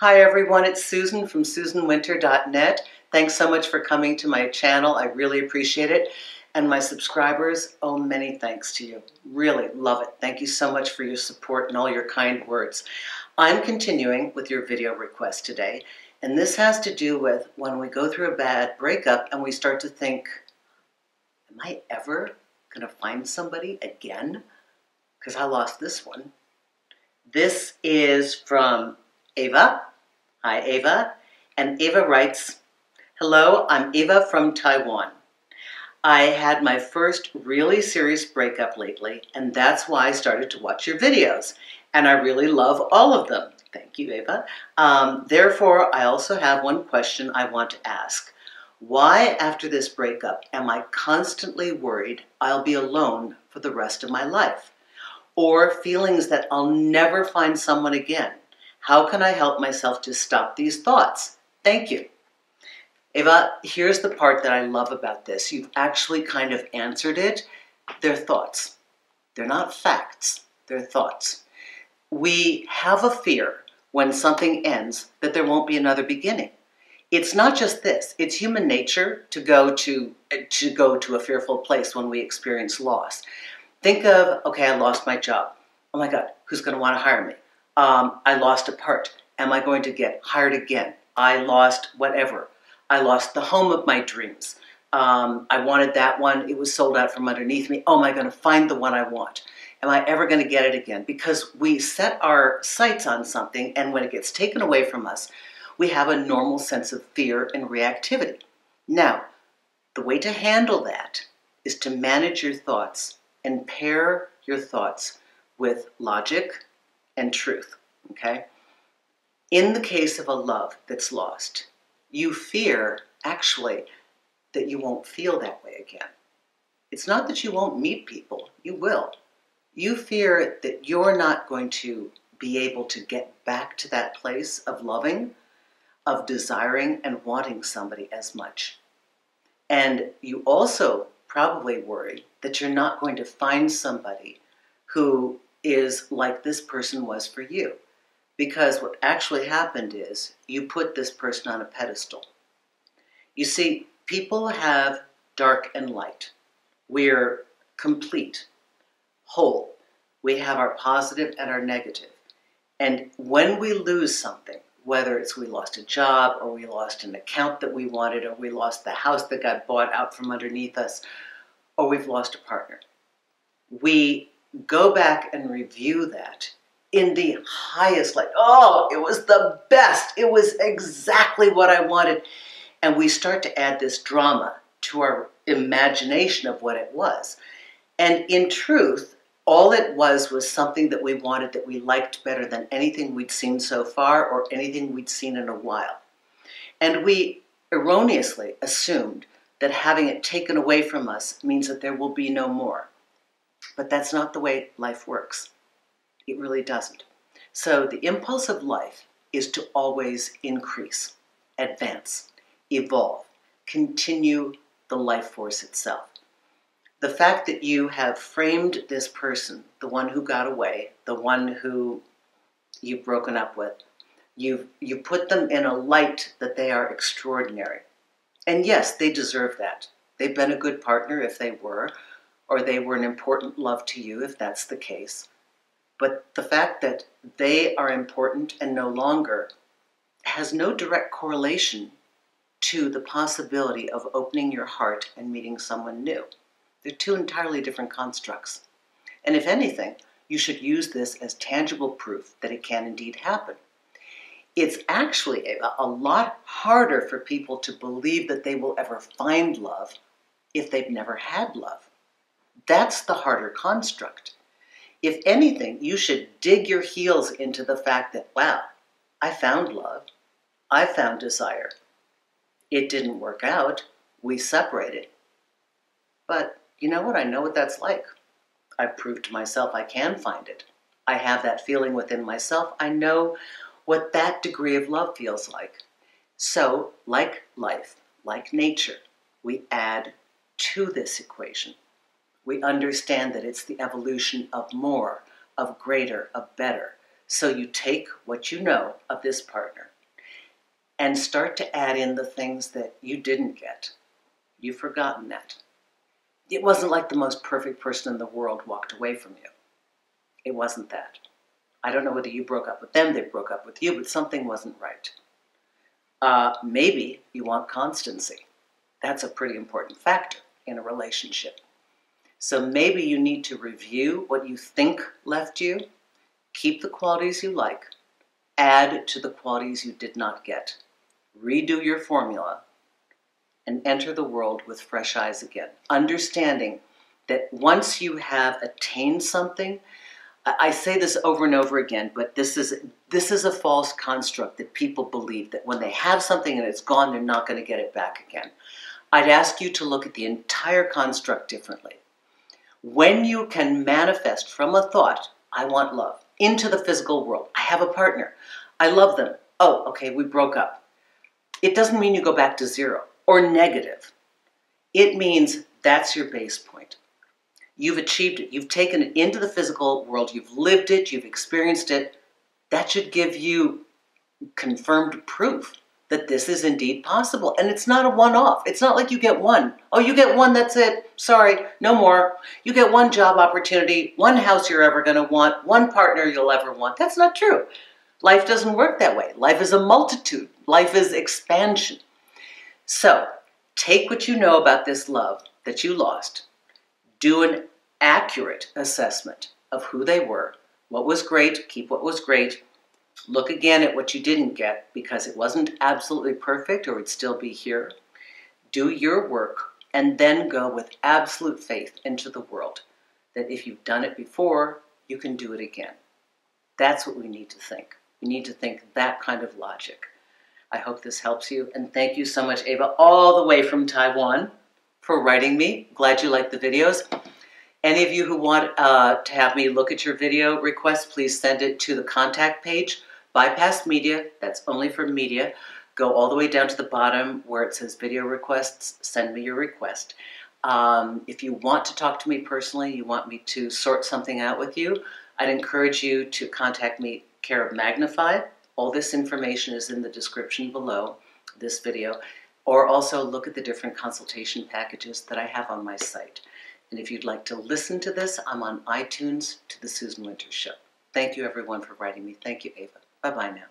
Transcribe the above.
Hi everyone, it's Susan from susanwinter.net. Thanks so much for coming to my channel. I really appreciate it. And my subscribers, oh, many thanks to you. Really love it. Thank you so much for your support and all your kind words. I'm continuing with your video request today, and this has to do with when we go through a bad breakup and we start to think, am I ever going to find somebody again? Because I lost this one. This is from Eva. Hi, Eva. And Eva writes, Hello, I'm Eva from Taiwan. I had my first really serious breakup lately, and that's why I started to watch your videos. And I really love all of them. Thank you, Eva. Um, therefore, I also have one question I want to ask. Why, after this breakup, am I constantly worried I'll be alone for the rest of my life? Or feelings that I'll never find someone again? How can I help myself to stop these thoughts? Thank you. Eva, here's the part that I love about this. You've actually kind of answered it. They're thoughts. They're not facts, they're thoughts. We have a fear when something ends that there won't be another beginning. It's not just this, it's human nature to go to to go to a fearful place when we experience loss. Think of, okay, I lost my job. Oh my God, who's going to want to hire me? Um, I lost a part. Am I going to get hired again? I lost whatever. I lost the home of my dreams. Um, I wanted that one. It was sold out from underneath me. Oh, am I going to find the one I want? Am I ever going to get it again? Because we set our sights on something, and when it gets taken away from us, we have a normal sense of fear and reactivity. Now, the way to handle that is to manage your thoughts and pair your thoughts with logic and truth. Okay? In the case of a love that's lost, you fear actually that you won't feel that way again. It's not that you won't meet people, you will. You fear that you're not going to be able to get back to that place of loving, of desiring and wanting somebody as much. And you also probably worry that you're not going to find somebody who is like this person was for you. Because what actually happened is you put this person on a pedestal. You see, people have dark and light. We're complete, whole. We have our positive and our negative. And when we lose something, whether it's we lost a job or we lost an account that we wanted or we lost the house that got bought out from underneath us or we've lost a partner, we go back and review that in the highest light. Oh, it was the best. It was exactly what I wanted. And we start to add this drama to our imagination of what it was. And in truth, all it was was something that we wanted that we liked better than anything we'd seen so far or anything we'd seen in a while. And we erroneously assumed that having it taken away from us means that there will be no more. But that's not the way life works. It really doesn't. So the impulse of life is to always increase, advance, evolve, continue the life force itself. The fact that you have framed this person, the one who got away, the one who you've broken up with, you've you put them in a light that they are extraordinary. And yes, they deserve that. They've been a good partner if they were, or they were an important love to you if that's the case. But the fact that they are important and no longer has no direct correlation to the possibility of opening your heart and meeting someone new. They're two entirely different constructs. And if anything, you should use this as tangible proof that it can indeed happen. It's actually a, a lot harder for people to believe that they will ever find love if they've never had love. That's the harder construct. If anything, you should dig your heels into the fact that, wow, I found love. I found desire. It didn't work out. We separated. But you know what? I know what that's like. I've proved to myself I can find it. I have that feeling within myself. I know what that degree of love feels like. So, like life, like nature, we add to this equation we understand that it's the evolution of more, of greater, of better. So you take what you know of this partner and start to add in the things that you didn't get. You've forgotten that. It wasn't like the most perfect person in the world walked away from you. It wasn't that. I don't know whether you broke up with them, they broke up with you, but something wasn't right. Uh, maybe you want constancy. That's a pretty important factor in a relationship. So maybe you need to review what you think left you, keep the qualities you like, add to the qualities you did not get, redo your formula, and enter the world with fresh eyes again. Understanding that once you have attained something, I say this over and over again, but this is this is a false construct that people believe that when they have something and it's gone, they're not going to get it back again. I'd ask you to look at the entire construct differently. When you can manifest from a thought, I want love, into the physical world. I have a partner. I love them. Oh, okay, we broke up. It doesn't mean you go back to zero or negative. It means that's your base point. You've achieved it. You've taken it into the physical world. You've lived it. You've experienced it. That should give you confirmed proof that this is indeed possible. And it's not a one off. It's not like you get one. Oh, you get one, that's it. Sorry, no more. You get one job opportunity, one house you're ever going to want, one partner you'll ever want. That's not true. Life doesn't work that way. Life is a multitude, life is expansion. So, take what you know about this love that you lost, do an accurate assessment of who they were, what was great, keep what was great, look again at what you didn't get because it wasn't absolutely perfect or it'd still be here. Do your work and then go with absolute faith into the world that if you've done it before, you can do it again. That's what we need to think. We need to think that kind of logic. I hope this helps you. And thank you so much, Eva, all the way from Taiwan for writing me. Glad you liked the videos. Any of you who want uh, to have me look at your video request, please send it to the contact page. Bypass Media, that's only for media. Go all the way down to the bottom where it says video requests, send me your request. Um, if you want to talk to me personally, you want me to sort something out with you, I'd encourage you to contact me care of Magnify. All this information is in the description below this video or also look at the different consultation packages that I have on my site. And if you'd like to listen to this, I'm on iTunes to The Susan Winters Show. Thank you, everyone, for writing me. Thank you, Eva. Bye-bye now.